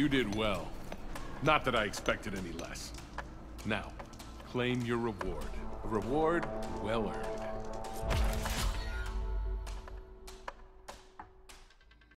You did well. Not that I expected any less. Now, claim your reward. A reward well earned.